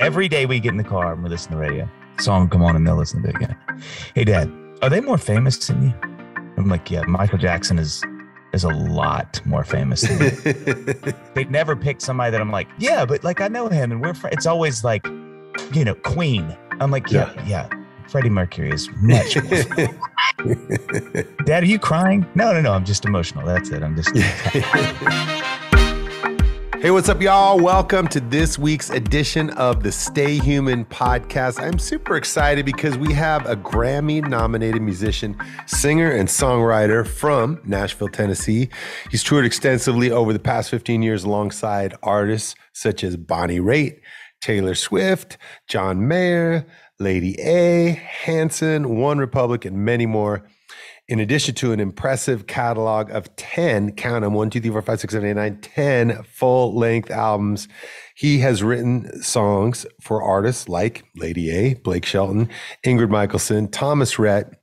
Every day we get in the car and we listen to the radio. Song come on and they'll listen to it again. Hey dad, are they more famous than you? I'm like, yeah, Michael Jackson is is a lot more famous than me. They'd never pick somebody that I'm like, yeah, but like I know him and we're fr-. it's always like, you know, Queen. I'm like, yeah, yeah. yeah. Freddie Mercury is much more. Dad, are you crying? No, no, no. I'm just emotional. That's it. I'm just Hey, what's up, y'all? Welcome to this week's edition of the Stay Human podcast. I'm super excited because we have a Grammy nominated musician, singer, and songwriter from Nashville, Tennessee. He's toured extensively over the past 15 years alongside artists such as Bonnie Raitt, Taylor Swift, John Mayer, Lady A, Hanson, One Republic, and many more in addition to an impressive catalog of 10, count them, 1, 2, 3, 4, 5, 6, 7, 8, 9, 10 full length albums, he has written songs for artists like Lady A, Blake Shelton, Ingrid Michaelson, Thomas Rhett,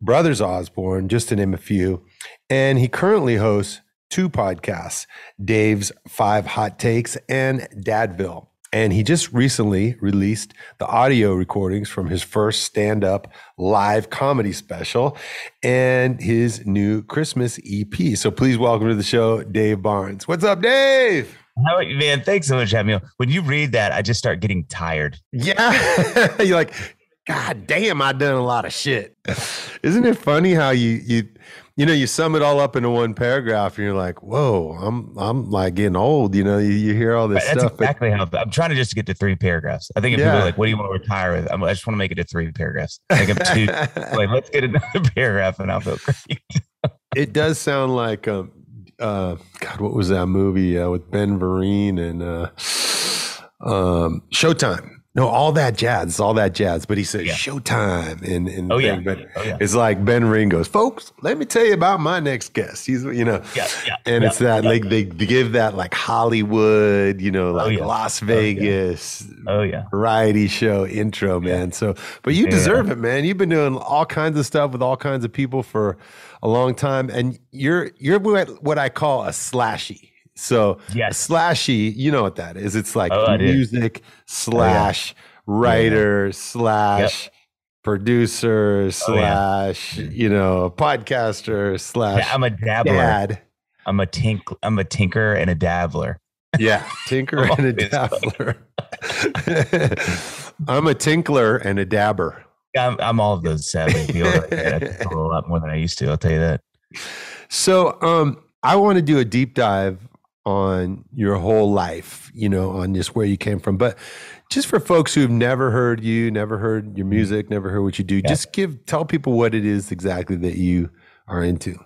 Brothers Osborne, just to name a few. And he currently hosts two podcasts Dave's Five Hot Takes and Dadville. And he just recently released the audio recordings from his first stand up live comedy special and his new Christmas EP. So please welcome to the show, Dave Barnes. What's up, Dave? How are you, man? Thanks so much, having. When you read that, I just start getting tired. Yeah. You're like, God damn, I've done a lot of shit. Isn't it funny how you you you know, you sum it all up into one paragraph, and you're like, "Whoa, I'm I'm like getting old." You know, you, you hear all this right, stuff. That's exactly how I'm trying to just get to three paragraphs. I think if yeah. people are like, "What do you want to retire with?" I'm, i just want to make it to three paragraphs. Like I'm two. like, let's get another paragraph, and I'll feel great. it does sound like, um, uh, God, what was that movie uh, with Ben Vereen and uh, um, Showtime? No, all that jazz, all that jazz. But he says yeah. Showtime, and and oh, yeah. but oh, yeah. it's like Ben Vereen goes, folks. Let me tell you about my next guest. He's you know, yeah, yeah, and it's that like they give that like Hollywood, you know, oh, like oh, Las Vegas, oh yeah, variety show intro, man. So, but you deserve it, man. You've been doing all kinds of stuff with all kinds of people for a long time, and you're you're what I call a slashy. So yes. slashy, you know what that is. It's like oh, music slash oh, yeah. writer yeah. slash yep. producer slash, oh, yeah. you know, podcaster slash I'm a dabbler. Dad. I'm a tink I'm a tinker and a dabbler. Yeah, tinker and a dabbler. I'm a tinkler and a dabber. I'm, I'm all of those sadly. a lot more than I used to. I'll tell you that. So, um, I want to do a deep dive on your whole life, you know, on just where you came from. But just for folks who've never heard you, never heard your mm-hmm. music, never heard what you do, yeah. just give tell people what it is exactly that you are into.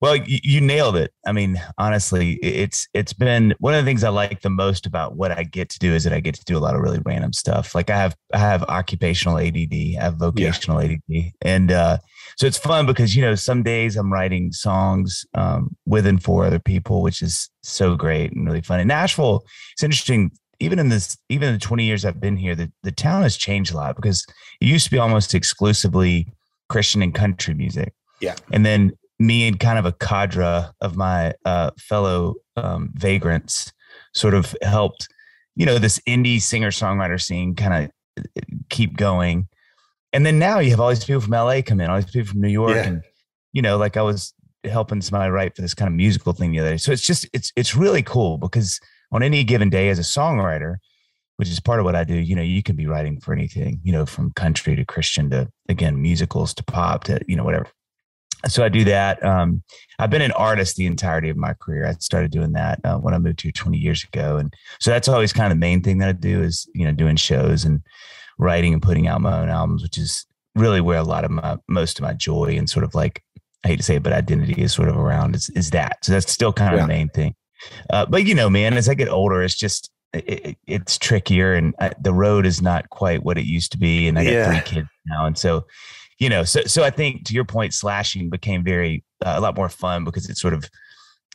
Well, you, you, nailed it. I mean, honestly, it's it's been one of the things I like the most about what I get to do is that I get to do a lot of really random stuff. Like I have I have occupational ADD, I have vocational yeah. ADD, and uh, so it's fun because you know some days I'm writing songs um, with and for other people, which is so great and really fun. In Nashville, it's interesting. Even in this, even in the 20 years I've been here, the, the town has changed a lot because it used to be almost exclusively Christian and country music. Yeah. And then me and kind of a cadre of my uh, fellow um, vagrants sort of helped, you know, this indie singer songwriter scene kind of uh, keep going. And then now you have all these people from LA come in, all these people from New York, yeah. and you know, like I was helping somebody write for this kind of musical thing the other day. So it's just it's it's really cool because on any given day as a songwriter, which is part of what I do, you know, you can be writing for anything, you know, from country to Christian to again musicals to pop to you know whatever so I do that. Um, I've been an artist the entirety of my career. I started doing that uh, when I moved here 20 years ago, and so that's always kind of the main thing that I do is you know doing shows and writing and putting out my own albums, which is really where a lot of my most of my joy and sort of like I hate to say it, but identity is sort of around is is that. So that's still kind of yeah. the main thing. Uh, but you know, man, as I get older, it's just it, it's trickier, and I, the road is not quite what it used to be. And I got yeah. three kids now, and so you know, so so I think to your point, slashing became very uh, a lot more fun because it sort of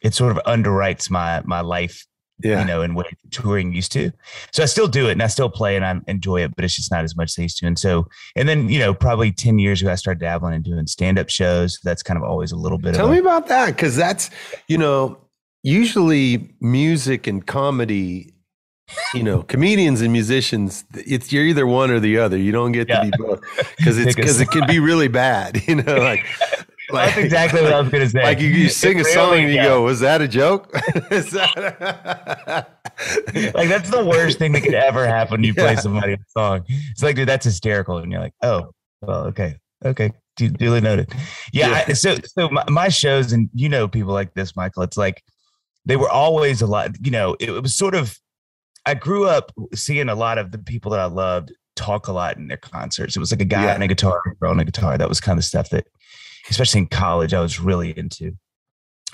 it sort of underwrites my my life, yeah. you know, in what touring used to. So I still do it and I still play and I enjoy it, but it's just not as much as I used to. And so and then you know, probably ten years ago, I started dabbling and doing stand up shows. that's kind of always a little bit. Tell of me about that because that's you know usually music and comedy you know, comedians and musicians, it's you're either one or the other. You don't get Yeah. to be both because it's because it can be really bad. You know, like That's exactly what I was gonna say. Like you, you sing a song and you go, "Was that a joke?" That- like that's the worst thing that could ever happen you play Yeah. somebody a song. It's like, dude, that's hysterical. And you're like, oh, well, okay. Okay. Du- Duly noted. Yeah. Yeah. I, so, so my, my shows, and you know, people like this, Michael, it's like they were always a lot, you know, it, it was sort of, I grew up seeing a lot of the people that I loved talk a lot in their concerts. It was like a guy Yeah. on a guitar, a girl on a guitar. That was kind of stuff that, especially in college, I was really into.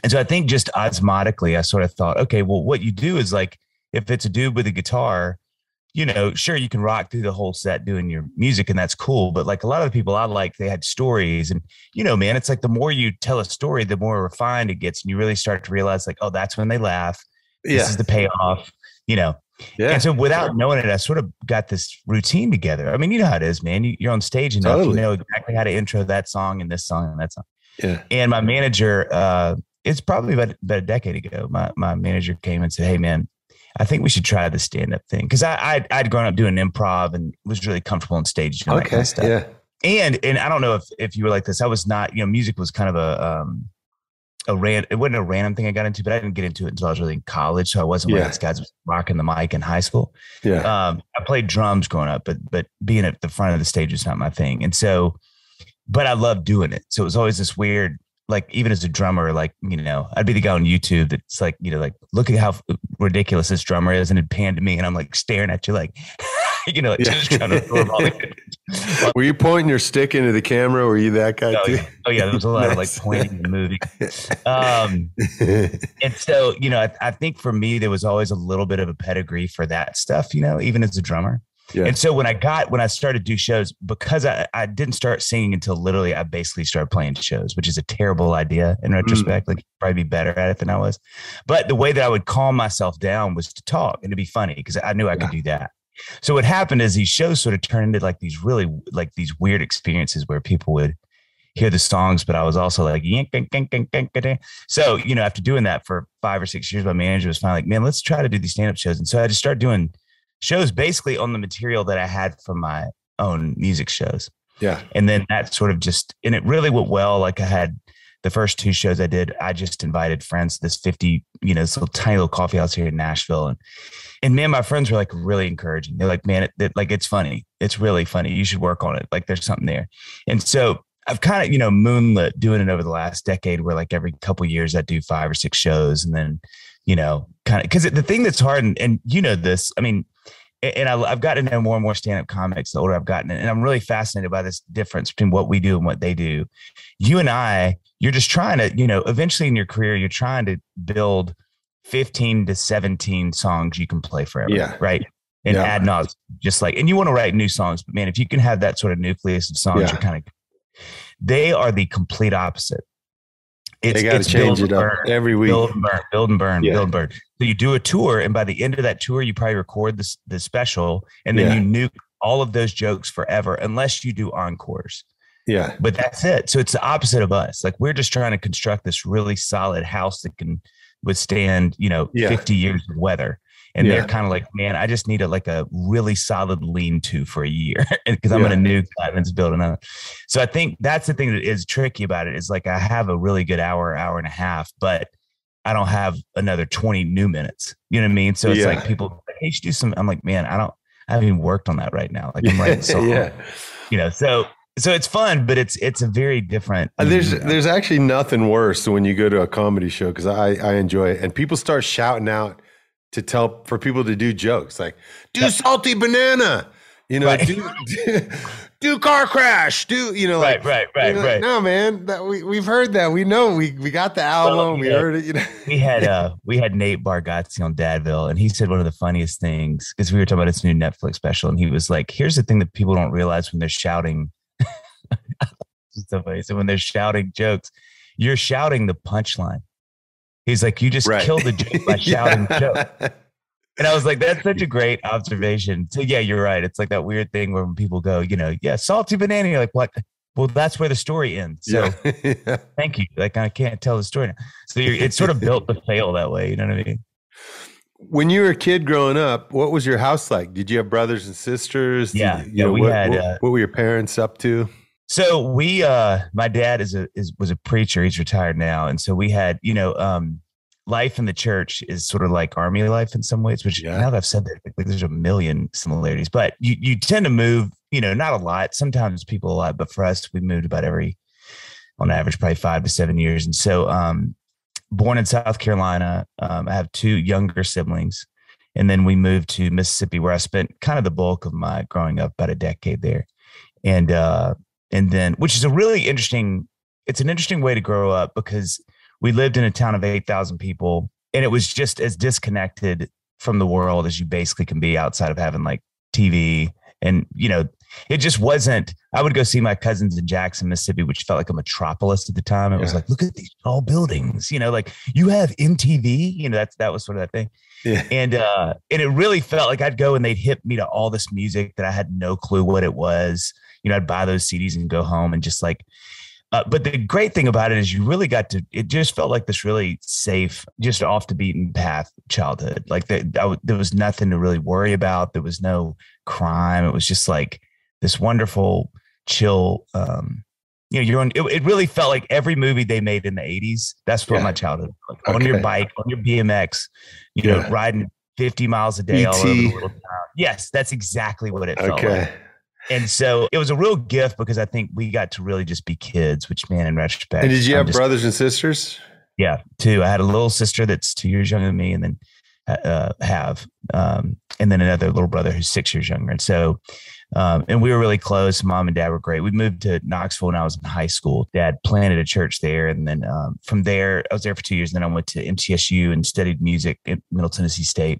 And so I think just osmotically, I sort of thought, okay, well, what you do is like, if it's a dude with a guitar, you know, sure, you can rock through the whole set doing your music and that's cool. But like a lot of the people I like, they had stories. And, you know, man, it's like the more you tell a story, the more refined it gets. And you really start to realize, like, oh, that's when they laugh. This is the payoff, you know. Yeah, And so without knowing it, I sort of got this routine together. I mean, you know how it is, man. You, you're on stage enough, Totally. you know exactly how to intro that song and this song and that song. yeah. And my manager, uh, it's probably about, about a decade ago. My my manager came and said, "Hey, man, I think we should try the stand up thing." Because I I'd, I'd grown up doing improv and was really comfortable on stage doing that kind Okay, of stuff. yeah, And and I don't know if if you were like this. I was not. You know, music was kind of a um a ran. It wasn't a random thing I got into, but I didn't get into it until I was really in college. So I wasn't one of those guys was rocking the mic in high school yeah, um, I played drums growing up, but but being at the front of the stage was not my thing. And so, but I loved doing it. So it was always this weird, like even as a drummer, like you know, I'd be the guy on YouTube that's like, you know, like look at how ridiculous this drummer is, and it panned to me, and I'm like staring at you, like, you know, like Yeah. just trying to absorb all the- Were you pointing your stick into the camera? Were you that guy Oh too? yeah. oh yeah, there was a lot of like Nice. pointing and moving. Um, and so you know I, I think for me there was always a little bit of a pedigree for that stuff you know even as a drummer Yeah. and so when i got when i started to do shows because I, I didn't start singing until literally i basically started playing shows which is a terrible idea in retrospect like probably be better at it than i was but the way that i would calm myself down was to talk and to be funny because i knew i could do that so what happened is these shows sort of turned into like these really like these weird experiences where people would hear the songs, but I was also like, so you know, after doing that for five or six years, my manager was finally like, man, let's try to do these stand-up shows. And so I just started doing shows basically on the material that I had from my own music shows. yeah, And then that sort of just, and it really went well. Like I had the first two shows I did, I just invited friends to this 50, you know, this little tiny little coffee house here in Nashville. And, and man, my friends were like really encouraging. They're like, man, it, it, like, it's funny. It's really funny. You should work on it. Like there's something there. And so I've kind of, you know, moonlit doing it over the last decade where like every couple years I do five or six shows and then, you know, kind of, cause the thing that's hard and, and you know, this, I mean, and I, I've gotten to know more and more stand-up comics the older I've gotten, and I'm really fascinated by this difference between what we do and what they do. You and I, you're just trying to, you know, eventually in your career, you're trying to build 15 to 17 songs you can play forever, Yeah. right? And Yeah. ad nauseam, just like, and you want to write new songs, but man, if you can have that sort of nucleus of songs, Yeah. you're kind of, they are the complete opposite. It's, they got to change it up burn every week. build and burn, build and burn, Yeah. build and burn. So you do a tour, and by the end of that tour, you probably record this the special, and then Yeah. you nuke all of those jokes forever, unless you do encores. Yeah, But that's it. So it's the opposite of us. Like we're just trying to construct this really solid house that can withstand, you know, Yeah. 50 years of weather. And Yeah. they're kind of like, man, I just need a like a really solid lean to for a year because I'm Yeah. gonna nuke that and building up. So I think that's the thing that is tricky about it is like I have a really good hour, hour and a half, but I don't have another 20 new minutes. You know what I mean? So it's Yeah. like people, hey, you should do some. I'm like, man, I don't, I haven't even worked on that right now. Like I'm writing songs, yeah. you know, so, so it's fun, but it's, it's a very different. Uh, There's you know, there's actually nothing worse than when you go to a comedy show because I I enjoy it and people start shouting out to tell for people to do jokes like do salty banana, you know, Right. do, do do car crash, do you know like right, right, right, you know, right. No man, that we we've heard that we know we we got the album we yeah. heard it you know we had uh we had Nate Bargatze on Dadville, and he said one of the funniest things because we were talking about his new Netflix special, and he was like, "Here's the thing that people don't realize when they're shouting." So funny. So when they're shouting jokes, you're shouting the punchline. He's like, "You just Right. killed the joke by shouting the joke." And I was like, "That's such a great observation." So yeah, you're right. It's like that weird thing where when people go, you know, yeah, salty banana. You're like, "What?" Well, that's where the story ends. So yeah. thank you. Like I can't tell the story now. So you're, it's sort of built to fail that way. You know what I mean? when you were a kid growing up, what was your house like? Did you have brothers and sisters? Yeah, you yeah, know, we what, had, what, uh, what were your parents up to? So we, uh, my dad is a is was a preacher. He's retired now, and so we had, you know, um, life in the church is sort of like army life in some ways. Which Yeah. now that I've said that, like, there's a million similarities. But you you tend to move, you know, not a lot. Sometimes people a lot, but for us, we moved about every, on average, probably five to seven years. And so, um, born in South Carolina, um, I have two younger siblings, and then we moved to Mississippi, where I spent kind of the bulk of my growing up, about a decade there, and uh, and then which is a really interesting. It's an interesting way to grow up because we lived in a town of eight thousand people, and it was just as disconnected from the world as you basically can be outside of having like TV and you know it just wasn't i would go see my cousins in jackson mississippi which felt like a metropolis at the time. It was like look at these tall buildings you know like you have mtv you know that's that was sort of that thing. Yeah. and uh and it really felt like i'd go and they'd hit me to all this music that i had no clue what it was. You know i'd buy those cds and go home and just like uh, but the great thing about it is you really got to it just felt like this really safe just off the beaten path childhood. Like the, w- there was nothing to really worry about. There was no crime. It was just like this wonderful chill um you know you're on it, it really felt like every movie they made in the 80s that's what Yeah. my childhood was like. On your bike on your bmx you know riding 50 miles a day all over the little town. Yes that's exactly what it felt like. Okay. And so it was a real gift because I think we got to really just be kids, which man, in retrospect. And did you I'm have just- brothers and sisters? Yeah, two. I had a little sister that's two years younger than me, and then uh, have, um, and then another little brother who's six years younger. And so, um, and we were really close. Mom and dad were great. We moved to Knoxville when I was in high school. Dad planted a church there, and then um, from there, I was there for two years. And then I went to MTSU and studied music at Middle Tennessee State,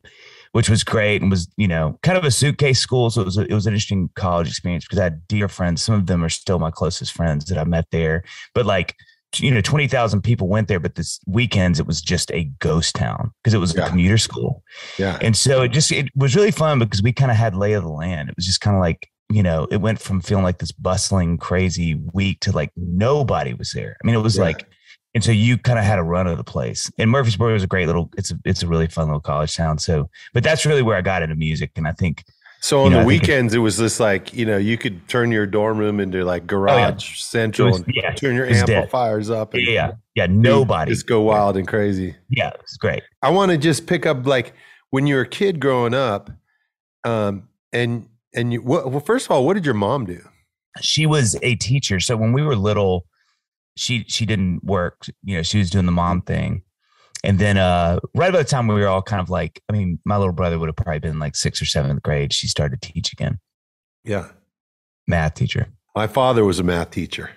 which was great and was you know kind of a suitcase school. So it was a, it was an interesting college experience because I had dear friends. Some of them are still my closest friends that I met there, but like you know, 20,000 people went there, but this weekends it was just a ghost town because it was Yeah. a commuter school. Yeah. And so it just, it was really fun because we kind of had lay of the land. It was just kind of like, you know, it went from feeling like this bustling, crazy week to like nobody was there. I mean, it was Yeah. like, and so you kind of had a run of the place. And Murfreesboro was a great little, it's a, it's a really fun little college town. So, but that's really where I got into music. And I think, So You on know, the think it- weekends, it, was just like you know you could turn your dorm room into like garage central was- and yeah, turn your was dead. amplifiers up. And yeah, yeah, nobody. just go wild and crazy. Yeah, it's great. I want to just pick up like when you were a kid growing up, um, and and you what, well, first of all, what did your mom do? she was a teacher. So when we were little, she she didn't work. You know, she was doing the mom thing. And then uh right about the time we were all kind of like, I mean, my little brother would have probably been like sixth or seventh grade. She started to teach again, Yeah, math teacher. my father was a math teacher,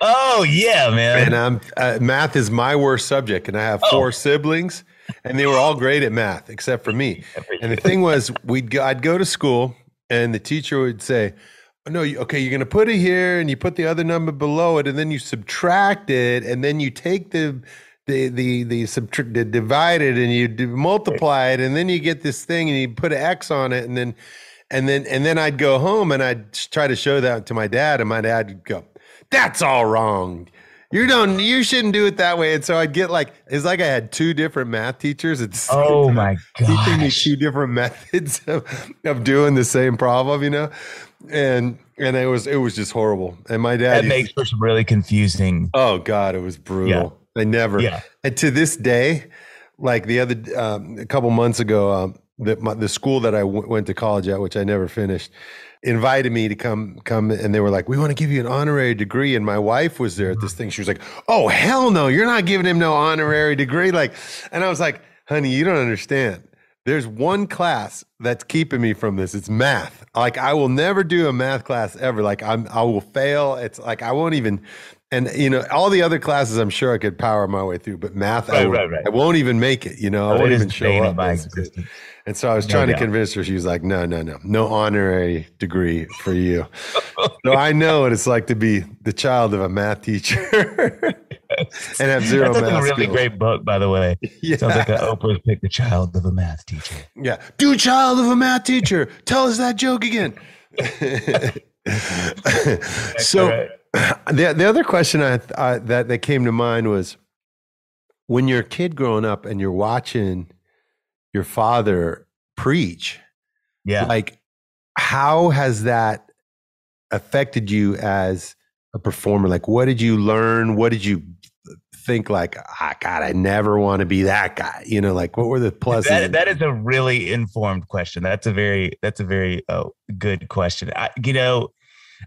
Oh yeah, man. and I'm uh, math is my worst subject, and I have Oh. four siblings, and they were all great at math except for me. And the thing was, we'd go, I'd go to school, and the teacher would say, "Oh, Oh, "No, you, okay, you're going to put it here, and you put the other number below it, and then you subtract it, and then you take the the the the subtract the divide it, and you multiply it, and then you get this thing, and you put an X on it, and then." And then, and then I'd go home and I'd try to show that to my dad, and my dad would go, "That's all wrong. You don't. You shouldn't do it that way." And so I'd get like, it's like I had two different math teachers same oh my teaching me two different methods of, of doing the same problem, you know, and and it was it was just horrible. And my dad, That makes for some really confusing. oh god, it was brutal. I never, Yeah. and to this day, like the other um, a couple months ago, um, the my, the school that I w- went to college at, which I never finished, invited me to come come, and they were like, "We want to give you an honorary degree." And my wife was there at this thing. She was like, "Oh hell no, you're not giving him no honorary degree!" Like, and I was like, "Honey, you don't understand." There's one class that's keeping me from this. It's math. Like I will never do a math class ever. Like I'm I will fail. It's like I won't even and you know, all the other classes I'm sure I could power my way through, but math I, Right, will, right, right. I won't even make it, you know. I won't even show up. My basically. existence. And so I was No trying to convince her. She was like, "No, no, no, no honorary degree for you." so I know what it's like to be the child of a math teacher and have zero That's like math a really skills. great book, by the way. Yeah. Sounds like an Oprah's pick the child of a math teacher. Yeah. Do child of a math teacher. Tell us that joke again. so Right. the, the other question I, I that that came to mind was when you're a kid growing up and you're watching your father preach. Yeah. Like, how has that affected you as a performer? Like, what did you learn? What did you think? Like, ah, God, I never want to be that guy. You know, like, what were the pluses? That, that is a really informed question. That's a very that's a very uh, good question. I, you know,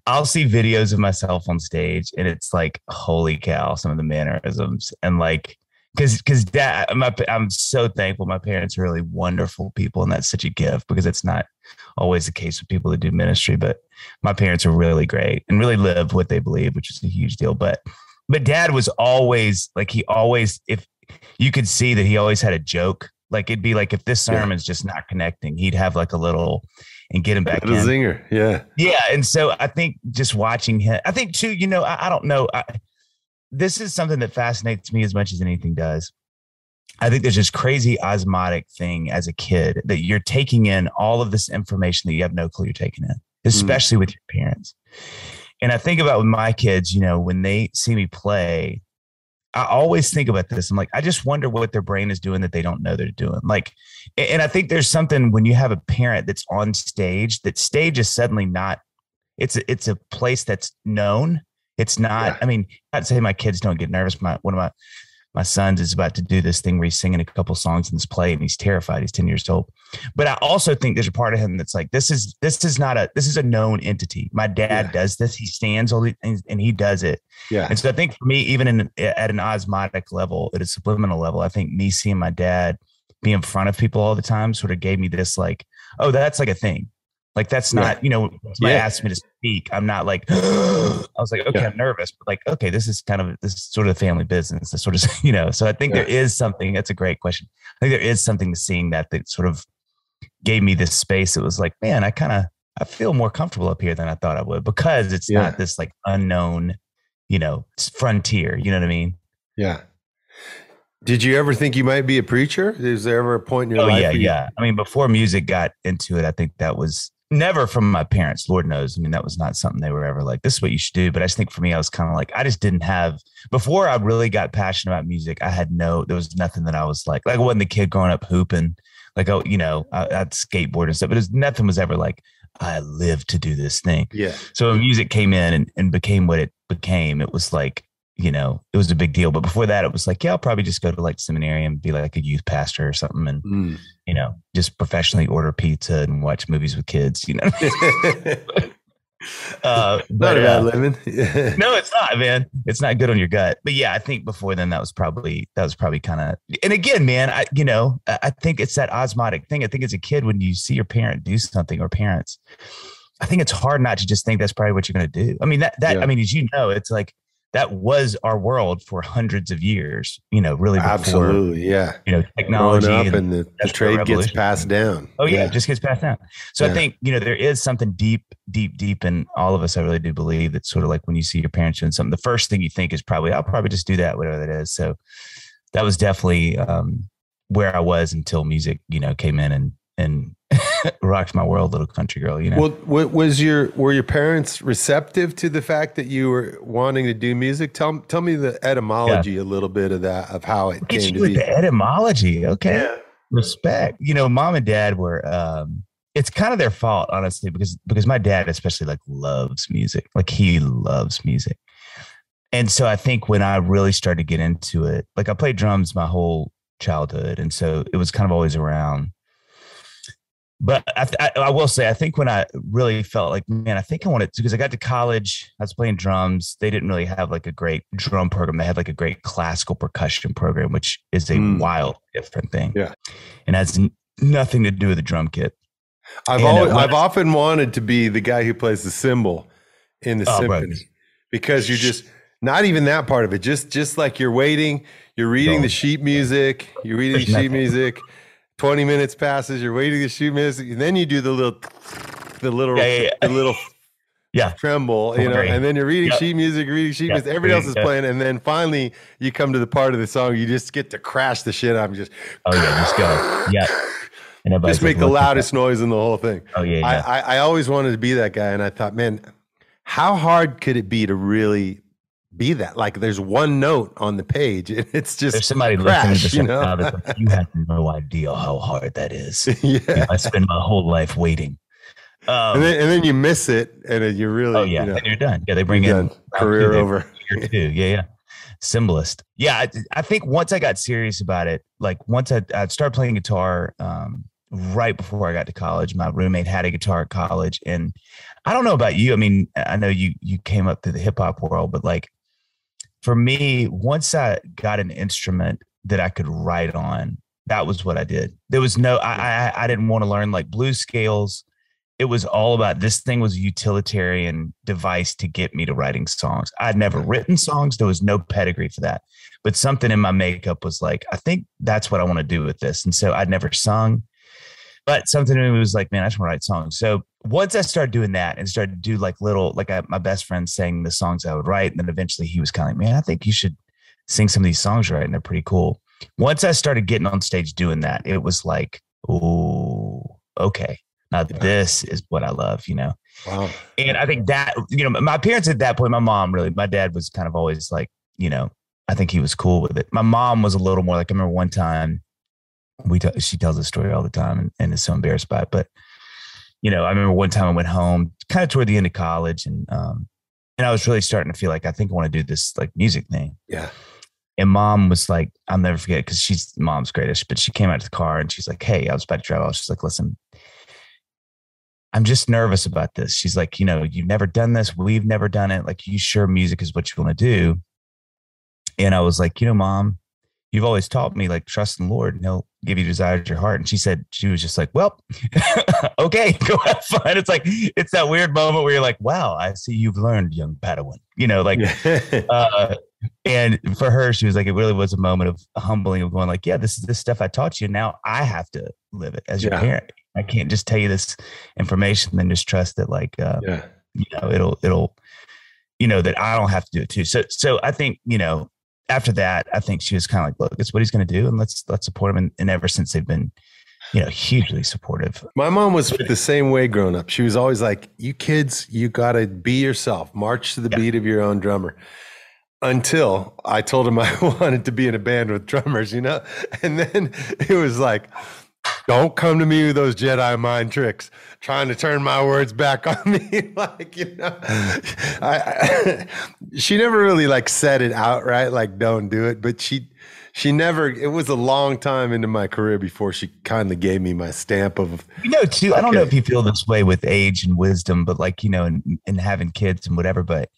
I'll see videos of myself on stage, and it's like, holy cow, some of the mannerisms, and like, because because dad, uh, my, I'm so thankful. My parents are really wonderful people, and that's such a gift because it's not always the case with people that do ministry. But my parents are really great and really live what they believe, which is a huge deal. But but dad was always like he always if you could see that he always had a joke. Like it'd be like if this sermon's just not connecting, he'd have like a little and get him back in. zinger, yeah, yeah. And so I think just watching him, I think too. You know, I, I don't know. I, this is something that fascinates me as much as anything does. I think there's this crazy osmotic thing as a kid that you're taking in all of this information that you have no clue you're taking in, mm. especially mm. with your parents. And I think about with my kids, you know, when they see me play, I always think about this. I'm like, I just wonder what their brain is doing that they don't know they're doing. Like, and I think there's something when you have a parent that's on stage, that stage is suddenly not, it's a, it's a place that's known. It's not, yeah. I mean, not say my kids don't get nervous. My, one of my, my son's is about to do this thing where he's singing a couple songs in this play and he's terrified. He's 10 years old. But I also think there's a part of him that's like, this is, this is not a, this is a known entity. My dad yeah. does this. He stands all the things and he does it. Yeah. And so I think for me, even in, at an osmotic level, at a subliminal level, I think me seeing my dad be in front of people all the time sort of gave me this like, oh, that's like a thing. Like that's not, yeah. you know, somebody yeah. asked me to speak. I'm not like, I was like, okay, yeah. I'm nervous, but like, okay, this is kind of this is sort of family business. This sort of, you know, so I think there is something. That's a great question. I think there is something to seeing that that sort of gave me this space. It was like, man, I kind of I feel more comfortable up here than I thought I would because it's not this like unknown, you know, frontier. You know what I mean? Yeah. Did you ever think you might be a preacher? Is there ever a point in your oh, life? Yeah, yeah. I mean, before music got into it, I think that was never from my parents lord knows. I mean that was not something they were ever like this is what you should do. But i just think for me i was kind of like i just didn't have before i really got passionate about music i had no there was nothing that i was like like i wasn't the kid growing up hooping like oh you know I, would skateboard and stuff but it was, nothing was ever like i live to do this thing. Yeah. So when music came in and, and became what it became it was like you know, it was a big deal. But before that, it was like, yeah, I'll probably just go to like seminary and be like a youth pastor or something, and mm. you know, just professionally order pizza and watch movies with kids. You know, uh, but, not a bad uh, living. no, it's not, man. It's not good on your gut. But yeah, I think before then that was probably that was probably kind of. And again, man, I you know, I think it's that osmotic thing. I think as a kid, when you see your parent do something or parents. I think it's hard not to just think that's probably what you're going to do. I mean, that, that, yeah. I mean, as you know, it's like that was our world for hundreds of years. You know, really. Before, Absolutely, yeah. You know, technology and, and, the, the trade gets passed down. Oh yeah, yeah, it just gets passed down. So yeah. I think you know there is something deep, deep, deep in all of us. I really do believe that sort of like when you see your parents doing something, the first thing you think is probably I'll probably just do that, whatever that is. So that was definitely um, where I was until music, you know, came in and and rocked my world, little country girl. You know. Well, was your were your parents receptive to the fact that you were wanting to do music? Tell tell me the etymology yeah. a little bit of that of how it came to be. The etymology, okay. Yeah. Respect. You know, mom and dad were. um it's kind of their fault, honestly, because because my dad especially like loves music. Like he loves music. And so I think when I really started to get into it, like I played drums my whole childhood. And so it was kind of always around but I, I, I, will say, I think when I really felt like, man, I think I wanted to, because I got to college, I was playing drums. They didn't really have like a great drum program. They had like a great classical percussion program, which is a mm. wild different thing. Yeah. And has n- nothing to do with the drum kit. I've, and, always, uh, I've often wanted to be the guy who plays the cymbal in the oh, symphony right. because you're just not even that part of it. Just, just like you're waiting, you're reading the sheet music, you're reading the sheet music 20 minutes passes, you're waiting to shoot music, and then you do the little, the little, yeah, yeah, yeah. the little, yeah, tremble, you know, and then you're reading yep. sheet music, reading sheet yep. music, everybody else is yep. playing, and then finally you come to the part of the song you just get to crash the shit. I'm just, oh yeah, just go, yeah. And just make the loudest noise in the whole thing. Oh yeah, I, I, I always wanted to be that guy, and I thought, man, how hard could it be to really be that. Like there's one note on the page and it's just There's somebody crash, listening to this you know? like, you have no idea how hard that is. yeah. You know, I spend my whole life waiting. Um, and then and then you miss it and then you're really oh yeah, you know, then you're done. Yeah, they bring in done. career over. year two. Yeah, yeah. Cymbalist. Yeah, I, I think once I got serious about it, like once I I started playing guitar, um, right before I got to college, my roommate had a guitar at college, and I don't know about you. I mean, I know you you came up through the hip hop world, but like for me, once I got an instrument that I could write on, that was what I did. There was no, I I, I didn't want to learn like blues scales. It was all about this thing was a utilitarian device to get me to writing songs. I'd never written songs. There was no pedigree for that. But something in my makeup was like, I think that's what I want to do with this. And so I'd never sung. But something in me was like, man, I just want to write songs. So once I started doing that and started to do like little, like I, my best friend sang the songs I would write. And then eventually he was kind of like, man, I think you should sing some of these songs right. And they're pretty cool. Once I started getting on stage doing that, it was like, oh, okay. Now Yeah. this is what I love, you know? Wow. And I think that, you know, my parents at that point, my mom really, my dad was kind of always like, you know, I think he was cool with it. My mom was a little more like, I remember one time we, t- she tells this story all the time and, and is so embarrassed by it. But, you know, I remember one time I went home kind of toward the end of college and, um, and I was really starting to feel like I think I want to do this like music thing. Yeah. And mom was like, I'll never forget because she's mom's greatest, but she came out to the car and she's like, Hey, I was about to drive off. She's like, Listen, I'm just nervous about this. She's like, You know, you've never done this. We've never done it. Like, you sure music is what you want to do? And I was like, You know, mom, you've always taught me like trust in the Lord and he'll give you desires your heart. And she said, She was just like, Well, okay, go have fun. It's like, it's that weird moment where you're like, Wow, I see you've learned, young Padawan. You know, like, uh, and for her, she was like, it really was a moment of humbling of going like, yeah, this is this stuff I taught you. Now I have to live it as your Yeah. parent. I can't just tell you this information, then just trust that like, uh, yeah. you know, it'll, it'll, you know, that I don't have to do it too. So, so I think, you know, after that, I think she was kind of like, look, it's what he's going to do. And let's, let's support him. And, and ever since they've been, you know, hugely supportive. My mom was the same way growing up. She was always like, "You kids, you got to be yourself. March to the Yeah. beat of your own drummer." Until I told him I wanted to be in a band with drummers, you know, and then it was like, "Don't come to me with those Jedi mind tricks, trying to turn my words back on me." like, you know, I, I she never really like said it outright, like "Don't do it," but she she never it was a long time into my career before she kindly gave me my stamp of You know, too, I don't know if you feel this way with age and wisdom, but like, you know, and, and having kids and whatever, but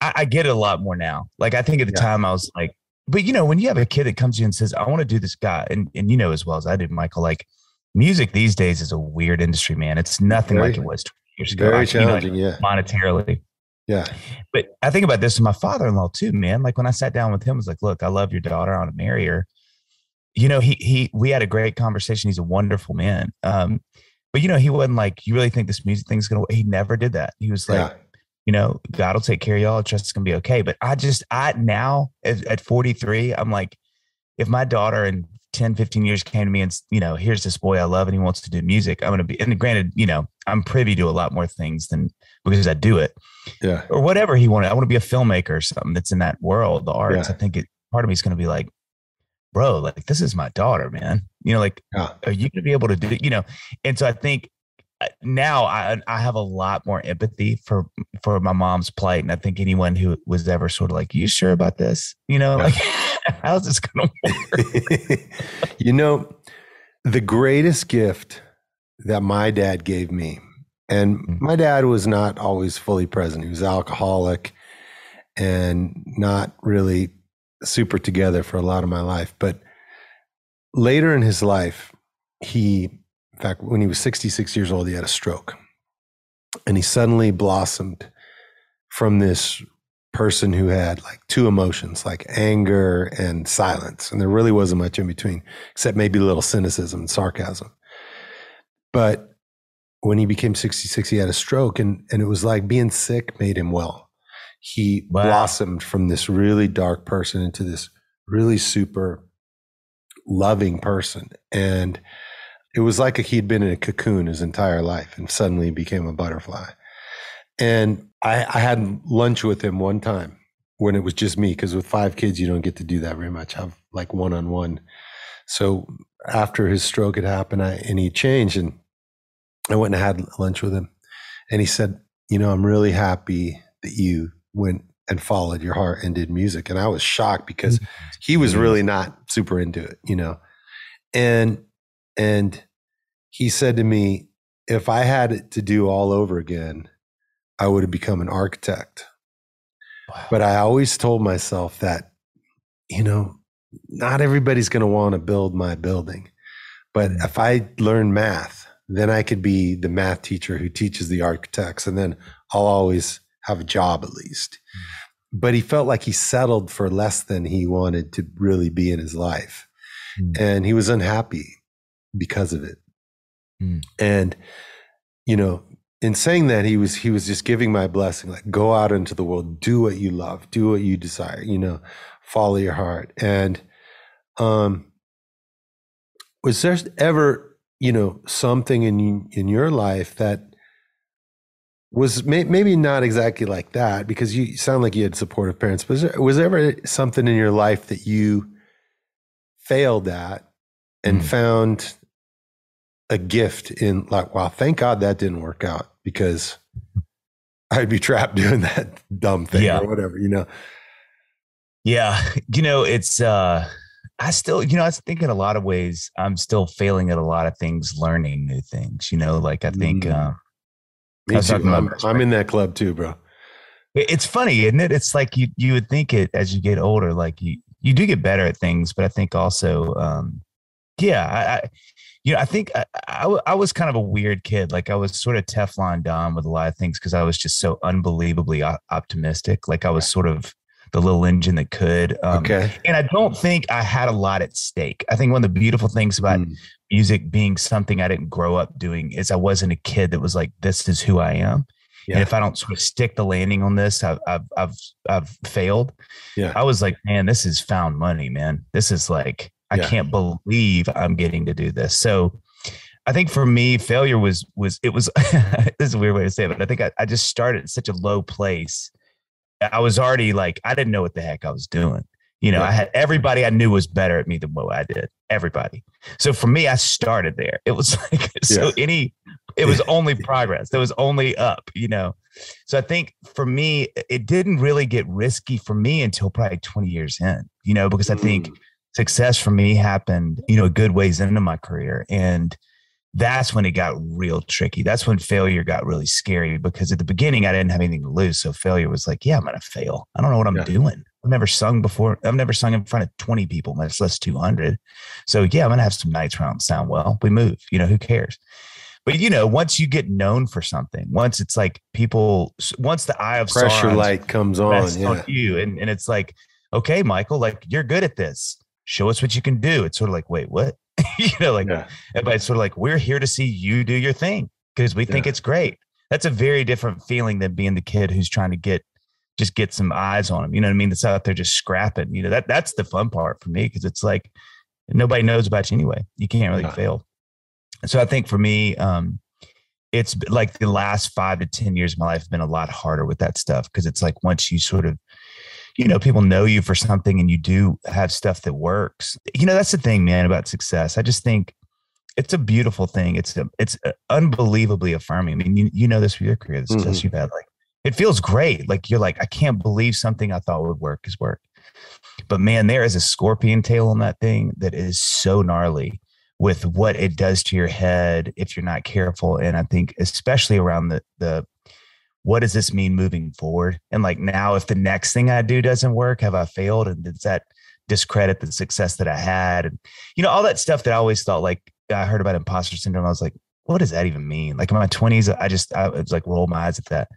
I, I get it a lot more now. Like, I think at the Yeah. time I was like, but you know, when you have a kid that comes to you and says, I want to do this guy, and, and you know, as well as I do, Michael, like music these days is a weird industry, man. It's nothing like it was 20 years ago. very Like, you know, challenging yeah monetarily. yeah But I think about this with my father-in-law too, man. Like when I sat down with him, I was like, look, I love your daughter. I want to marry her. You know, he he we had a great conversation. He's a wonderful man. Um, but you know, he wasn't like, you really think this music thing's gonna he never did that. He was like, yeah you know, God will take care of y'all. Trust it's gonna be okay. But I just I now at, at 43, I'm like, if my daughter in 10, 15 years came to me and you know, here's this boy I love and he wants to do music, I'm gonna be and granted, you know, I'm privy to a lot more things than because I do it yeah or whatever he wanted. I want to be a filmmaker or something that's in that world, the arts. Yeah. I think it part of me is going to be like, bro, like this is my daughter, man. You know, like, Yeah. are you to be able to do it? You know, and so I think now I I have a lot more empathy for for my mom's plight, and I think anyone who was ever sort of like, you sure about this? You know, like how's this going to work? you know the greatest gift that my dad gave me and Mhm. my dad was not always fully present he was alcoholic and not really super together for a lot of my life but later in his life he in fact when he was 66 years old he had a stroke. And he suddenly blossomed from this person who had like two emotions like anger and silence. And there really wasn't much in between except maybe a little cynicism and sarcasm. But when he became 66 he had a stroke and and it was like being sick made him well. He Wow. blossomed from this really dark person into this really super loving person. And it was like he'd been in a cocoon his entire life and suddenly became a butterfly. And I, I had lunch with him one time when it was just me because with five kids you don't get to do that very much. Have like one on one so after his stroke had happened I, and he changed and i went and had lunch with him. And he said you know i'm really happy that you went and followed your heart and did music. And i was shocked because mm-hmm. he was really not super into it you know? And and he said to me if i had it to do all over again i would have become an architect but I always told myself that, you know, not everybody's going to want to build my building. But Mm. if I learn math, then I could be the math teacher who teaches the architects, and then I'll always have a job at least. But he felt like he settled for less than he wanted to really be in his life. Mm. And he was unhappy because of it. Mm. And, you know, in saying that he was he was just giving my blessing like go out into the world do what you love do what you desire you know follow your heart and um was there ever you know something in in your life that was may, maybe not exactly like that because you sound like you had supportive parents but was there, was there ever something in your life that you failed at and Mm. found a gift in like wow thank god that didn't work out because i'd be trapped doing that dumb thing Yeah. or whatever you know Yeah, you know, it's uh I still, you know, I think in a lot of ways I'm still failing at a lot of things, learning new things, you know, like I think Mm. uh I me was too talking about I'm, I'm in that club too bro it's funny, isn't it? It's like you you would think it as you get older, like you you do get better at things, but I think also um yeah, I, I you know, I think I I was kind of a weird kid. Like I was sort of Teflon Don with a lot of things because I was just so unbelievably optimistic. Like I was sort of the little engine that could. Um, okay and I don't think I had a lot at stake. I think one of the beautiful things about Mm. music being something I didn't grow up doing is I wasn't a kid that was like, this is who I am. Yeah. And if I don't sort of stick the landing on this, I've, I've, I've, I've failed. Yeah. I was like, man, this is found money, man. This is like, I Yeah. can't believe I'm getting to do this. So I think for me, failure was, was, it was, this is a weird way to say it, but I think I, I just started at such a low place. I was already like, I didn't know what the heck I was doing. You know. I had everybody I knew was better at me than what I did. Everybody. So for me, I started there. It was like so Yeah. any it was only progress. There was only up, you know. So I think for me, it didn't really get risky for me until probably 20 years in, you know, because I think Mm. Success for me happened, you know, a good ways into my career. And that's when it got real tricky. That's when failure got really scary because at the beginning I didn't have anything to lose. So failure was like, yeah, I'm gonna fail. I don't know what I'm Yeah. doing. I've never sung before. I've never sung in front of 20 people, much less 200. So yeah, I'm gonna have some nights where I don't sound well. We move, you know, who cares? But you know, once you get known for something, once it's like people, once the eye of pressure light comes on yeah on you, and and it's like, okay, Michael, like you're good at this. Show us what you can do. It's sort of like, wait, what? you know, like yeah but it's sort of like we're here to see you do your thing because we think it's great. That's a very different feeling than being the kid who's trying to get just get some eyes on him. You know what I mean? That's out there just scrapping. You know that that's the fun part for me because it's like nobody knows about you anyway. You can't really Yeah. fail. So I think for me, um, it's like the last five to ten years of my life have been a lot harder with that stuff because it's like once you sort of you know people know you for something and you do have stuff that works. You know that's the thing man about success. I just think it's a beautiful thing. It's a, it's uh, unbelievably affirming. I mean you, you know this for your career the success Mhm. you've had like it feels great. Like you're like i can't believe something i thought would work is work. But man there is a scorpion tail on that thing that is so gnarly with what it does to your head if you're not careful. And i think especially around the the what does this mean moving forward? And like now, if the next thing I do doesn't work, have I failed? And does that discredit the success that I had? And you know, all that stuff that I always thought like I heard about imposter syndrome. I was like, what does that even mean? Like in my twenties, I just I was like roll my eyes at that.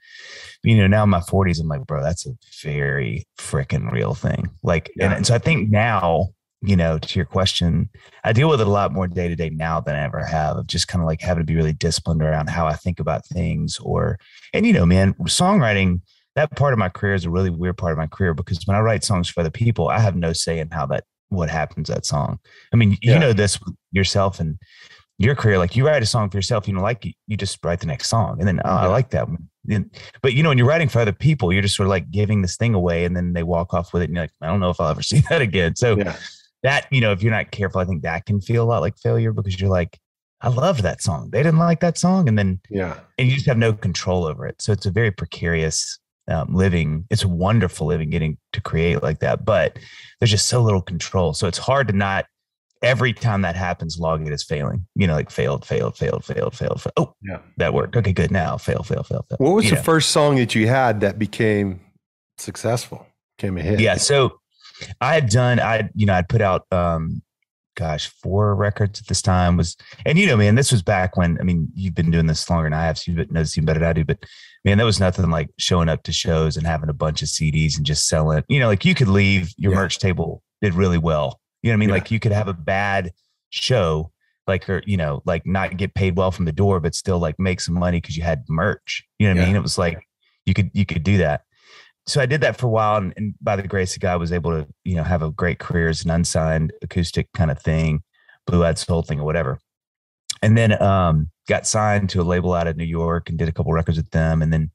You know, now in my forties, I'm like, bro, that's a very freaking real thing. Like, and, and so I think now, you know, to your question, I deal with it a lot more day to day now than I ever have of just kind of like having to be really disciplined around how I think about things or and you know, man, songwriting, that part of my career is a really weird part of my career because when I write songs for other people, I have no say in how that what happens that song. I mean, Yeah. you know this yourself and your career, like you write a song for yourself, you know, like you just write the next song, and then oh, I like that one. but you know, when you're writing for other people, you're just sort of like giving this thing away, and then they walk off with it, and you're like, I don't know if I'll ever see that again. So yeah. That you know, if you're not careful, I think that can feel a lot like failure because you're like, I loved that song. They didn't like that song, and then yeah, and you just have no control over it. So it's a very precarious um, living. It's wonderful living, getting to create like that, but there's just so little control. So it's hard to not every time that happens, log it as failing. You know, like failed, failed, failed, failed, failed. failed. Oh, yeah, that worked. Okay, good. Now fail, fail, fail, fail. What was you the know. first song that you had that became successful? Came a hit. Yeah. So I had done. I you know I'd put out. um gosh, four records at this time was, and you know, man, this was back when, I mean, you've been doing this longer than I have, so you know this even better than I do, but man, that was nothing like showing up to shows and having a bunch of CDs and just selling, you know, like you could leave your yeah. merch table did really well you know what I mean? Yeah. Like you could have a bad show, like or you know, like not get paid well from the door, but still like make some money because you had merch. You know what yeah. I mean? It was like you could you could do that. So I did that for a while, and, and by the grace of God, was able to you know have a great career as an unsigned acoustic kind of thing, blue eyed soul thing or whatever. And then um, got signed to a label out of New York and did a couple records with them, and then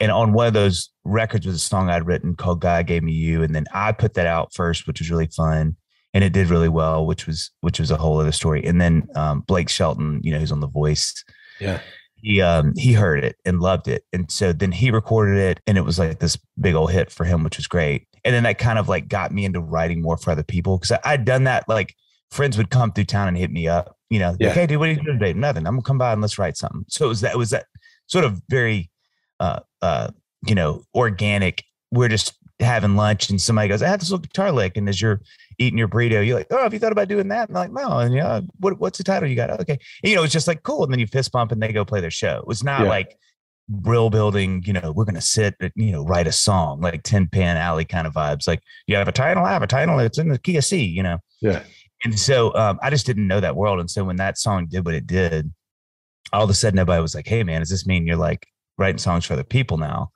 and on one of those records was a song I'd written called God Gave Me You. And then I put that out first, which was really fun and it did really well, which was which was a whole other story. And then um, Blake Shelton, you know, who's on The Voice. Yeah. He um he heard it and loved it. And so then he recorded it and it was like this big old hit for him, which was great. And then that kind of like got me into writing more for other people. Cause I, had done that like friends would come through town and hit me up, you know, yeah. like, hey dude, what are you doing today? Nothing. I'm gonna come by and let's write something. So it was that it was that sort of very uh uh, you know, organic. We're just having lunch and somebody goes, I have this little guitar lick. And as you're eating your burrito, you're like, Oh, have you thought about doing that? And like, no. And yeah, what, what's the title you got? Okay. And, you know, it's just like, cool. And then you fist bump and they go play their show. It was not yeah. like brill building, you know, we're going to sit, you know, write a song, like Tin Pan Alley kind of vibes. Like you have a title, I have a title. It's in the key of C, you know? Yeah. And so um, I just didn't know that world. And so when that song did what it did, all of a sudden everybody was like, Hey man, does this mean you're like writing songs for other people now?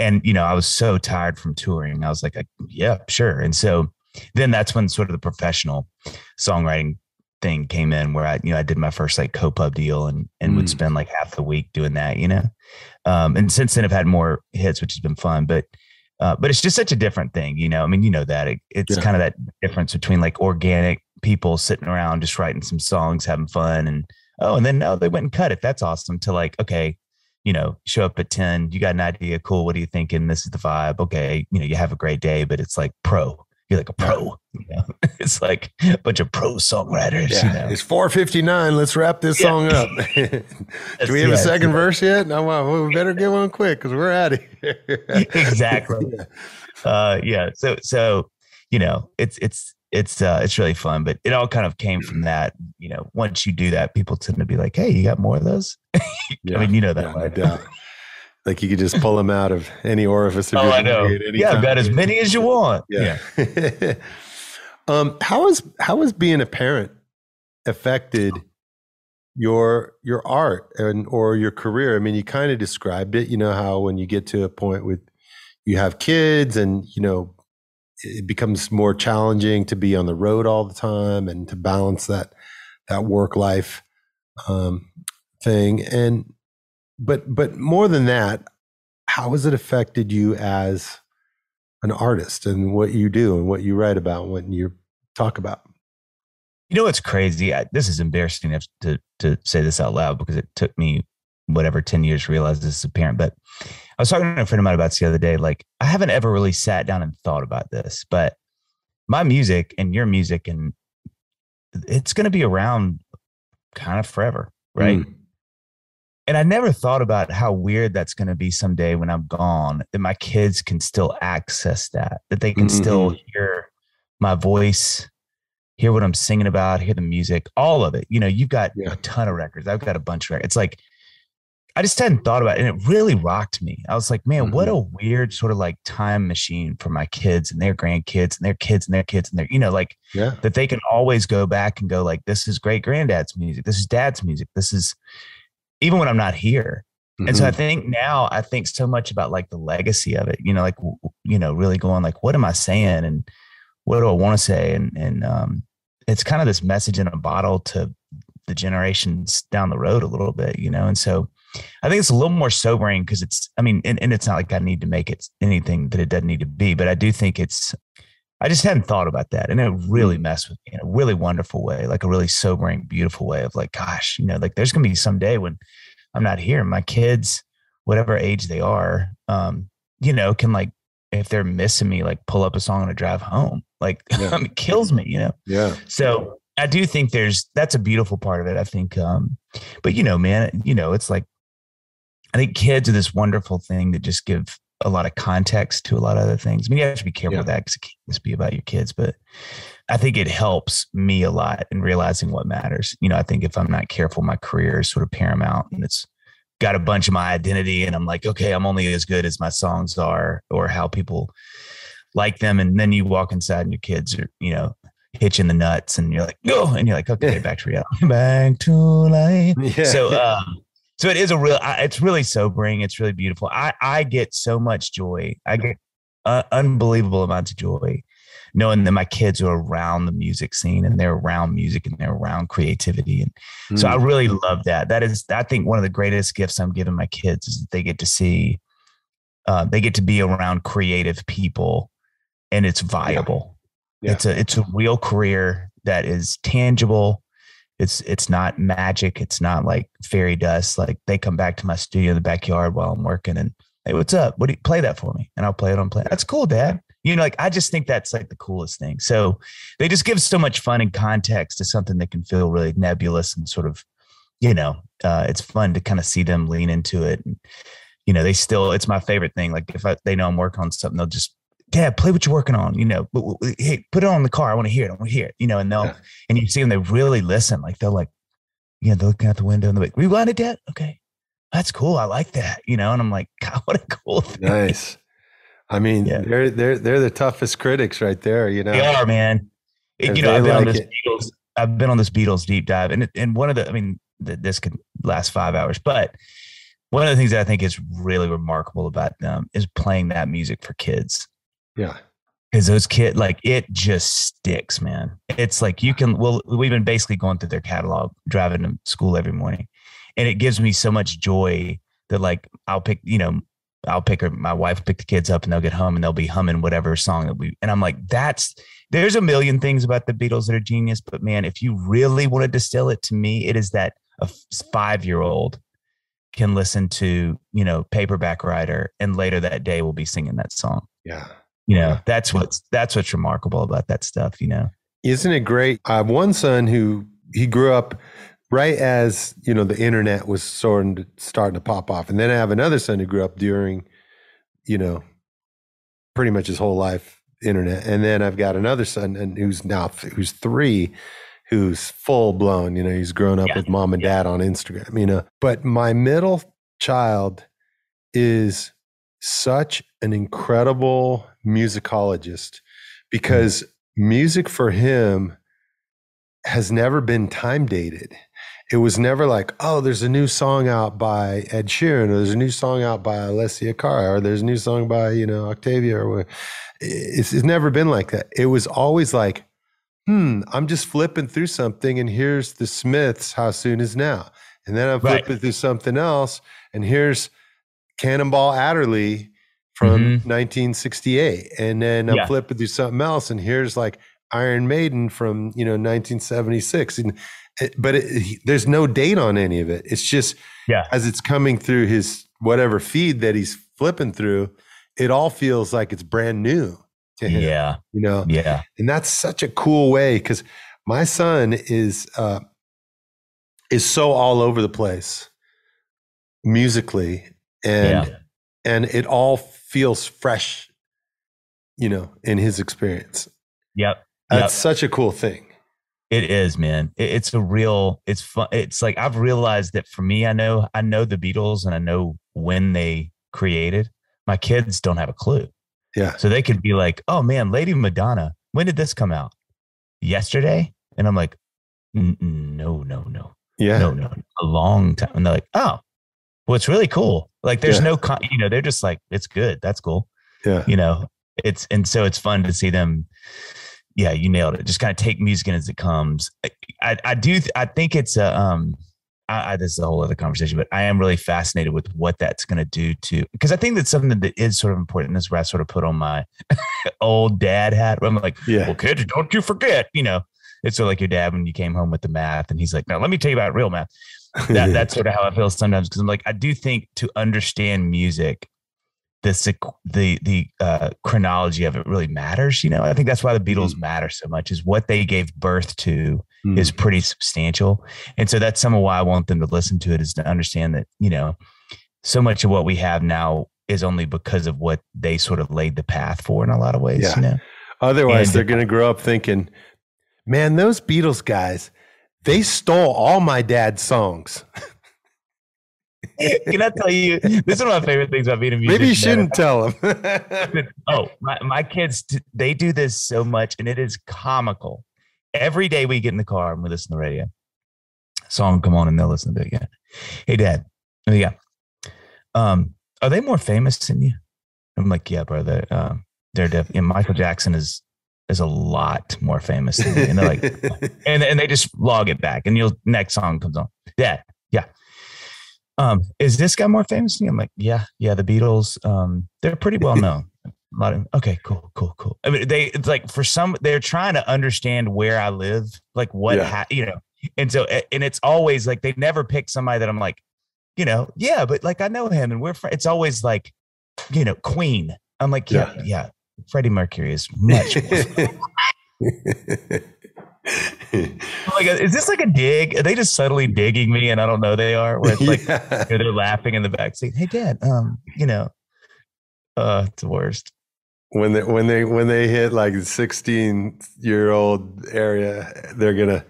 and you know i was so tired from touring i was like yeah sure and so then that's when sort of the professional songwriting thing came in where i you know i did my first like co-pub deal and and mm. would spend like half the week doing that you know um and since then i've had more hits which has been fun but uh, but it's just such a different thing, you know. I mean, you know that it, it's yeah. kind of that difference between like organic people sitting around just writing some songs, having fun, and oh, and then no, they went and cut it. That's awesome. To like, okay, you know, show up at 10, you got an idea, cool. What are you thinking? This is the vibe. Okay. You know, you have a great day, but it's like pro. You're like a pro. You know? it's like a bunch of pro songwriters. Yeah. You know? It's 459. Let's wrap this yeah. song up. Do we have yeah, a second verse yet? No, well, we better get one quick because we're out of here. exactly. Uh, yeah. So, so, you know, it's, it's, it's uh it's really fun but it all kind of came from that you know once you do that people tend to be like hey you got more of those i mean you know that yeah. Like you could just pull them out of any orifice of oh, I know. yeah i've got as many as you want. Yeah, yeah. um how is how is being a parent affected your your art and or your career? I mean you kind of described it you know how when you get to a point with you have kids and you know it becomes more challenging to be on the road all the time and to balance that that work life um, thing. And but but more than that how has it affected you as an artist and what you do and what you write about when you talk about you know what's crazy I, this is embarrassing to to say this out loud because it took me whatever 10 years to realize this is apparent. but I was talking to a friend of mine about this the other day. Like, I haven't ever really sat down and thought about this, but my music and your music, and it's going to be around kind of forever, right? Mm. And I never thought about how weird that's going to be someday when I'm gone, that my kids can still access that, that they can mm-hmm. still hear my voice, hear what I'm singing about, hear the music, all of it. You know, you've got yeah. a ton of records. I've got a bunch of records. It's like I just hadn't thought about it. And it really rocked me. I was like, man, mm-hmm. what a weird sort of like time machine for my kids and their grandkids and their kids and their kids and their, you know, like yeah. that they can always go back and go, like, this is great granddad's music. This is dad's music. This is even when I'm not here. Mm-hmm. And so I mm-hmm. think now I think so much about like the legacy of it, you know, like, you know, really going like, what am I saying? And what do I want to say? And, and, um, it's kind of this message in a bottle to the generations down the road a little bit, you know? And so I think it's a little more sobering because it's, I mean, and, and it's not like I need to make it anything that it doesn't need to be, but I do think it's, I just hadn't thought about that. And it really mm. messed with me in a really wonderful way, like a really sobering, beautiful way of like, gosh, you know, like there's going to be some day when I'm not here. My kids, whatever age they are, um, you know, can like, if they're missing me, like pull up a song on a drive home. Like yeah. it kills me, you know? Yeah. So I do think there's that's a beautiful part of it. I think, um, but you know, man, you know, it's like I think kids are this wonderful thing that just give a lot of context to a lot of other things. I mean, you have to be careful yeah. with that because it can't just be about your kids, but I think it helps me a lot in realizing what matters. You know, I think if I'm not careful, my career is sort of paramount and it's got a bunch of my identity and I'm like, okay, I'm only as good as my songs are or how people like them. And then you walk inside and your kids are, you know, hitching the nuts and you're like, go, and you're like, okay, back to reality, back to life. Yeah. So, um, so it is a real, it's really sobering. It's really beautiful. I, I get so much joy. I get uh, unbelievable amounts of joy knowing that my kids are around the music scene and they're around music and they're around creativity. And mm. so I hmm. really love that. That is, I think one of the greatest gifts I'm giving my kids is that they get to see, uh, they get to be around creative people and it's viable. Yeah. It's a it's a real career that is tangible. It's it's not magic. It's not like fairy dust. Like they come back to my studio in the backyard while I'm working and hey, what's up? What do you play that for me? And I'll play it on play. That's cool, Dad. You know, like I just think that's like the coolest thing. So they just give so much fun and context to something that can feel really nebulous and sort of, you know, uh, it's fun to kind of see them lean into it. And, you know, they still, it's my favorite thing. Like if I, they know I'm working on something, they'll just Dad, play what you're working on. You know, but, hey, put it on the car. I want to hear it. I want to hear it. You know, and they'll yeah. and you see them. They really listen. Like they're like, yeah, they're looking out the window and they're like, rewind it, Dad. Okay, that's cool. I like that. You know, and I'm like, God, what a cool thing. Nice. I mean, yeah. they're they're they're the toughest critics right there. You know, they are, man. You know, I've been like on this it. Beatles. I've been on this Beatles deep dive, and and one of the, I mean, this could last five hours, but one of the things that I think is really remarkable about them is playing that music for kids. Yeah. Because those kids, like it just sticks, man. It's like you can, well, we've been basically going through their catalog, driving to school every morning. And it gives me so much joy that, like, I'll pick, you know, I'll pick her, my wife pick the kids up and they'll get home and they'll be humming whatever song that we, and I'm like, that's, there's a million things about the Beatles that are genius, but man, if you really want to distill it to me, it is that a five year old can listen to, you know, Paperback Writer and later that day will be singing that song. Yeah you know that's what's that's what's remarkable about that stuff you know? Isn't it great? I have one son who he grew up right as you know the internet was sort of starting to pop off. And then i have another son who grew up during you know pretty much his whole life internet. And then i've got another son and who's now who's three who's full blown you know he's grown up yeah. with mom and dad on instagram you know? But my middle child is such an incredible musicologist because music for him has never been time dated. It was never like, oh, there's a new song out by Ed Sheeran, or there's a new song out by Alessia Cara, or there's a new song by, you know, Octavia, or it's, it's never been like that. It was always like, hmm, I'm just flipping through something, and here's the Smiths, How Soon Is Now. And then I'm flipping right. through something else, and here's Cannonball Adderley from mm-hmm. 1968 and then i'm yeah. flipping through something else and here's like iron maiden from you know 1976 and but it, there's no date on any of it. It's just yeah. as it's coming through his whatever feed that he's flipping through it all feels like it's brand new to him yeah. you know? Yeah. And that's such a cool way because my son is uh is so all over the place musically and yeah. and it all feels fresh, you know, in his experience. Yep. That's yep. such a cool thing. It is, man. It's a real, it's fun. It's like I've realized that for me, I know, I know the Beatles and I know when they created. My kids don't have a clue. Yeah. So they could be like, oh man, Lady Madonna, when did this come out? Yesterday? And I'm like, no, no, no. Yeah. No, no, a long time. And they're like, oh, well, it's really cool. Like there's yeah. no, con- you know, they're just like, it's good. That's cool. Yeah. You know, it's, and so it's fun to see them, yeah, you nailed it. Just kind of take music in as it comes. I, I do. I think it's a. Um, I, I, this is a whole other conversation, but I am really fascinated with what that's going to do to because I think that's something that is sort of important. This is where I sort of put on my old dad hat. I'm like, yeah. well, kids, don't you forget, you know, it's sort of like your dad when you came home with the math, and he's like, "Now let me tell you about real math." That, that's sort of how I feel sometimes because I'm like, I do think to understand music, the the the uh, chronology of it really matters. You know, I think that's why the Beatles mm. matter so much. Is what they gave birth to mm. is pretty substantial, and so that's some of why I want them to listen to it is to understand that you know so much of what we have now is only because of what they sort of laid the path for in a lot of ways. Yeah. You know? Otherwise, and, they're going to grow up thinking, "Man, those Beatles guys, they stole all my dad's songs." Can I tell you? This is one of my favorite things about being a musician. Maybe you shouldn't tell them. oh, my, my kids, they do this so much, and it is comical. Every day we get in the car and we listen to the radio. Song come on, and they'll listen to it again. Hey, Dad. Oh, yeah. Um, are they more famous than you? I'm like, yeah, brother. Um, they're definitely. And Michael Jackson is is a lot more famous than me. And they're like, and and they just log it back, and you'll next song comes on. Yeah. yeah um, is this guy more famous than you? I'm like, yeah, yeah, the Beatles, um, they're pretty well known. A lot of okay, cool, cool, cool. I mean, they it's like for some, they're trying to understand where I live, like what, yeah. ha- you know, and so and it's always like they never pick somebody that I'm like, you know, yeah, but like I know him and we're friends. It's always like, you know, Queen. I'm like, yeah, yeah, yeah. Freddie Mercury is much. like, is this like a dig? Are they just subtly digging me and I don't know they are? Where it's like yeah. you know, they're laughing in the back seat. Hey, Dad, um, you know, uh, it's the worst. When they when they when they hit like the sixteen year old area, they're gonna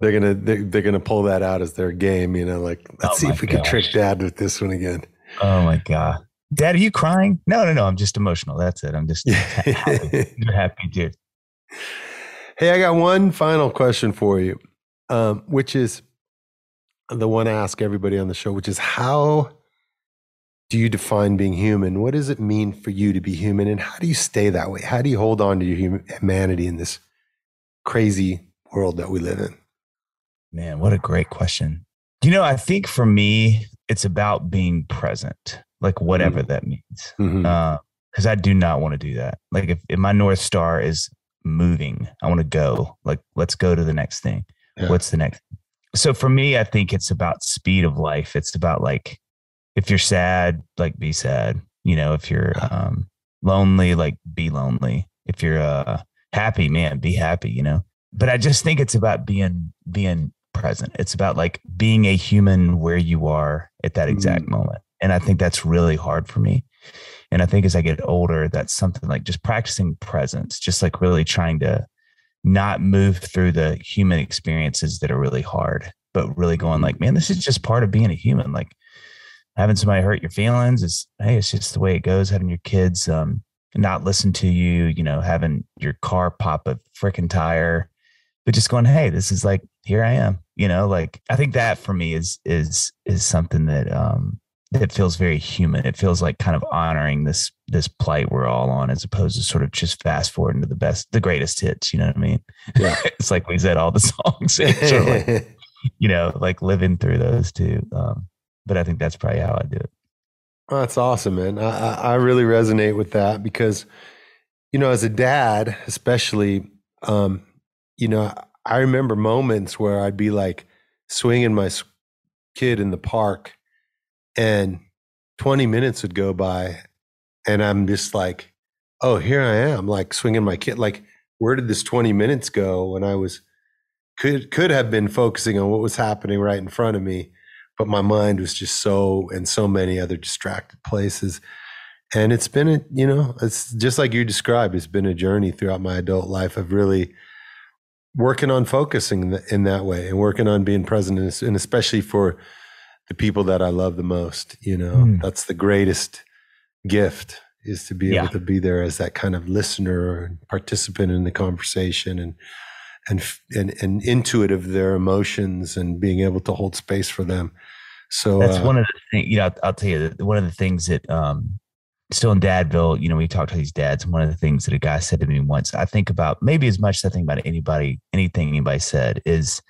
they're gonna they're, they're, gonna pull that out as their game. You know, like let's oh see if we gosh. can trick Dad with this one again. Oh my god. Dad, are you crying? No, no, no. I'm just emotional. That's it. I'm just happy. You're happy, dude. Hey, I got one final question for you, um, which is the one I ask everybody on the show, which is how do you define being human? What does it mean for you to be human? And how do you stay that way? How do you hold on to your humanity in this crazy world that we live in? Man, what a great question. You know, I think for me, it's about being present, like whatever mm-hmm. that means. Because mm-hmm. uh, I do not want to do that. Like, if, if my North Star is moving. I want to go. Like, let's go to the next thing. Yeah. What's the next? So for me, I think it's about speed of life. It's about like, if you're sad, like be sad. You know, if you're um, lonely, like be lonely. If you're uh, happy, man, be happy. You know. But I just think it's about being being present. It's about like being a human where you are at that exact mm. moment. And I think that's really hard for me. And I think as I get older, that's something like just practicing presence, just like really trying to not move through the human experiences that are really hard, but really going like, man, this is just part of being a human. Like having somebody hurt your feelings is, hey, it's just the way it goes. Having your kids um, not listen to you, you know, having your car pop a freaking tire, but just going, hey, this is like, here I am. You know, like I think that for me is is is something that um it feels very human. It feels like kind of honoring this this plight we're all on, as opposed to sort of just fast forwarding to the best, the greatest hits. You know what I mean? Yeah. it's like we said all the songs, sort of like, you know, like living through those too. Um, but I think that's probably how I do it. Oh, that's awesome, man. I, I really resonate with that because, you know, as a dad, especially, um, you know, I remember moments where I'd be like swinging my kid in the park and 20 minutes would go by and I'm just like, oh, here I am, like swinging my kid. Like, where did this 20 minutes go when I was, could, could have been focusing on what was happening right in front of me. But my mind was just so in so many other distracted places. And it's been a, you know, it's just like you described, it's been a journey throughout my adult life of really working on focusing in that way and working on being present and especially for the people that I love the most. You know, mm. that's the greatest gift is to be able yeah. to be there as that kind of listener and participant in the conversation and and and and intuit of their emotions and being able to hold space for them. So that's uh, one of the things. You know, I'll, I'll, tell you one of the things that um, still in Dadville, you know, we talked to these dads. One of the things that a guy said to me once, I think about maybe as much as I think about anybody, anything anybody said is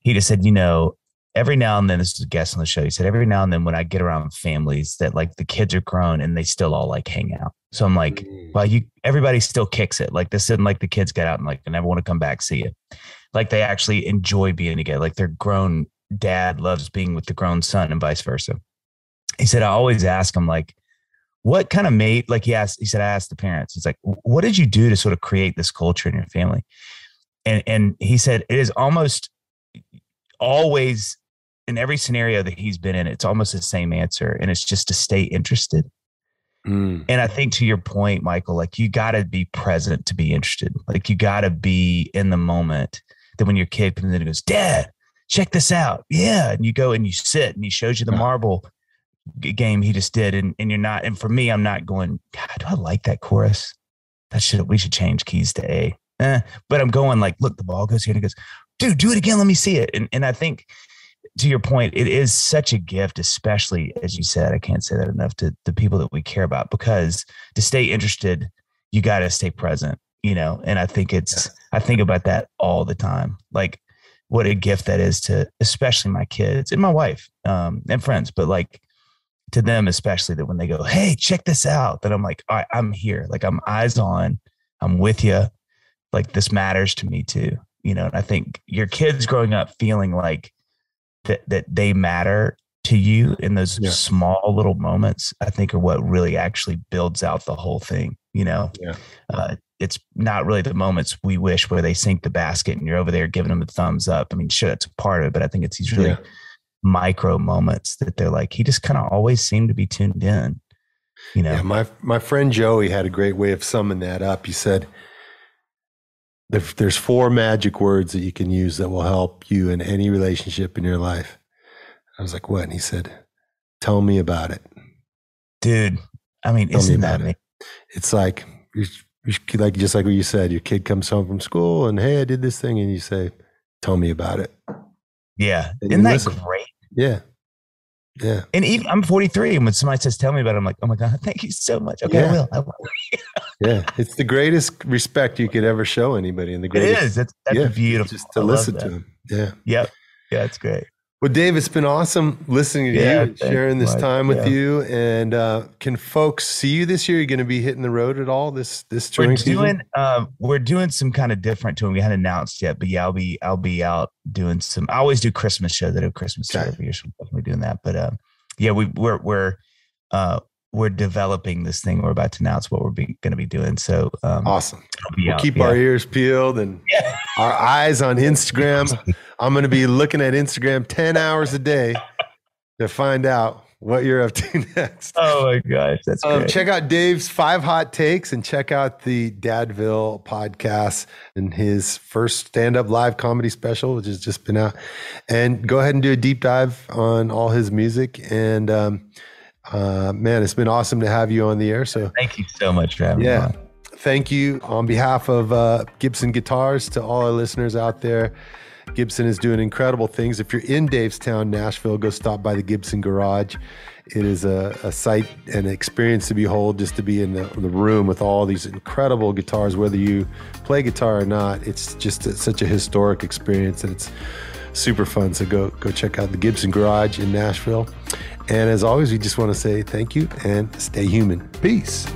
he just said, you know, every now and then, this is a guest on the show. He said, every now and then when I get around families that like the kids are grown and they still all like hang out. So I'm like, mm. well, you, everybody still kicks it. Like this isn't like the kids get out and like, I never want to come back, see you. Like they actually enjoy being together. Like their grown dad loves being with the grown son and vice versa. He said, I always ask him like, what kind of made like he asked he said i asked the parents he's like what did you do to sort of create this culture in your family and and he said it is almost always in every scenario that he's been in it's almost the same answer and it's just to stay interested mm. and i think to your point michael like you got to be present to be interested like you got to be in the moment that when your kid comes in and goes dad check this out yeah and you go and you sit and he shows you the marble game he just did, and and you're not. And for me, I'm not going. God, do I like that chorus? That should we should change keys to A. Eh. But I'm going like, look, the ball goes here and it goes, dude, do it again. Let me see it. And and I think to your point, it is such a gift, especially as you said. I can't say that enough to the people that we care about because to stay interested, you got to stay present. You know, and I think it's I think about that all the time. Like what a gift that is to especially my kids and my wife um, and friends. But like to them especially that when they go hey check this out that i'm like all right i'm here like i'm eyes on i'm with you like this matters to me too you know and i think your kids growing up feeling like that that they matter to you in those yeah. small little moments i think are what really actually builds out the whole thing you know yeah. uh, it's not really the moments we wish where they sink the basket and you're over there giving them the thumbs up i mean sure that's part of it but i think it's these really yeah micro moments that they're like, he just kind of always seemed to be tuned in. You know, my my friend Joey had a great way of summing that up. He said, "There's four magic words that you can use that will help you in any relationship in your life." I was like, "What?" And he said, "Tell me about it, dude." I mean, Tell isn't that me? It. It's like like just like what you said. Your kid comes home from school and hey, I did this thing, and you say, "Tell me about it." Yeah, isn't that listen. great? Yeah. Yeah. And even I'm 43, and when somebody says, "Tell me about," it, I'm like, "Oh my god, thank you so much." Okay, yeah. I will. I will. yeah, it's the greatest respect you could ever show anybody, and the greatest. It is. That's, that's yeah, beautiful. Just to I listen to him. Yeah. Yep. Yeah, it's great. Well, Dave, it's been awesome listening to yeah, you and sharing this time with yeah. you. And uh, can folks see you this year? You're you going to be hitting the road at all this this touring we're doing uh, we're doing some kind of different touring. We hadn't announced yet, but yeah, I'll be I'll be out doing some. I always do Christmas shows. I do Christmas okay. show every year, so we're definitely doing that. But uh, yeah, we we're we're uh, we're developing this thing. We're about to announce what we're going to be doing. So um, awesome! We'll out, keep yeah. our ears peeled and yeah. our eyes on Instagram. I'm going to be looking at Instagram ten hours a day to find out what you're up to next. Oh my gosh, that's um, great. Check out Dave's five hot takes and check out the Dadville podcast and his first stand-up live comedy special, which has just been out. And go ahead and do a deep dive on all his music and. Um, uh, man, it's been awesome to have you on the air. So thank you so much for having yeah. me. Thank you on behalf of uh, Gibson Guitars to all our listeners out there. Gibson is doing incredible things. If you're in Davestown, Nashville, go stop by the Gibson Garage. It is a, a sight and experience to behold just to be in the, the, room with all these incredible guitars, whether you play guitar or not. It's just a, such a historic experience and it's super fun. So go go check out the Gibson Garage in Nashville. And as always, we just want to say thank you and stay human. Peace.